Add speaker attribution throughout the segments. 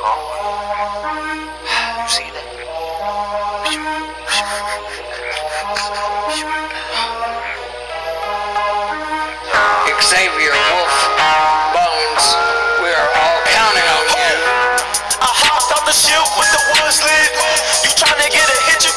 Speaker 1: long. You've
Speaker 2: seen. Xavier Wulf, Bones, we are all counting on you.
Speaker 1: I hopped off the ship with the woods lit. You trying to get a hit, you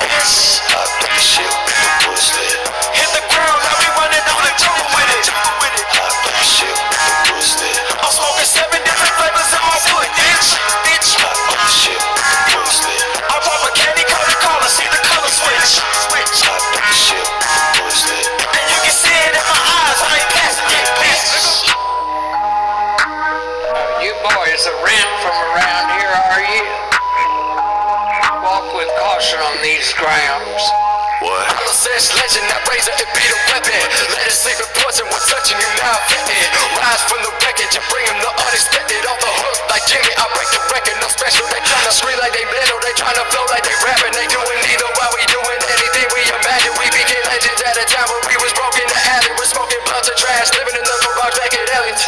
Speaker 1: Bitch.
Speaker 3: Hop in the.
Speaker 1: Hit the ground, down the with it. In
Speaker 3: the.
Speaker 1: I'm seven different flavors in my in the. I pop a candy collar, see the color switch. In
Speaker 3: the.
Speaker 1: And you can see it in my eyes, I bitch.
Speaker 2: You boys are rent from around here, are you? six.
Speaker 3: What?
Speaker 4: I'm a sex legend, That raise up and beat a weapon. Let it sleep in poison We're touching you now. Fitting. Rise from the wreckage and bring him the unexpected. Off the hook like Jimmy, I break the record. No special, they tryna scream like they metal. They tryna flow like they rapping. They doing neither while we doing anything we imagine. We became legends at a time when we was broken. The alley was smoking blunts of trash, living in the garage back at Ellie's.